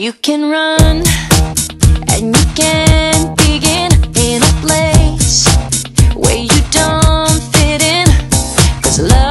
You can run and you can begin in a place where you don't fit in. Cause love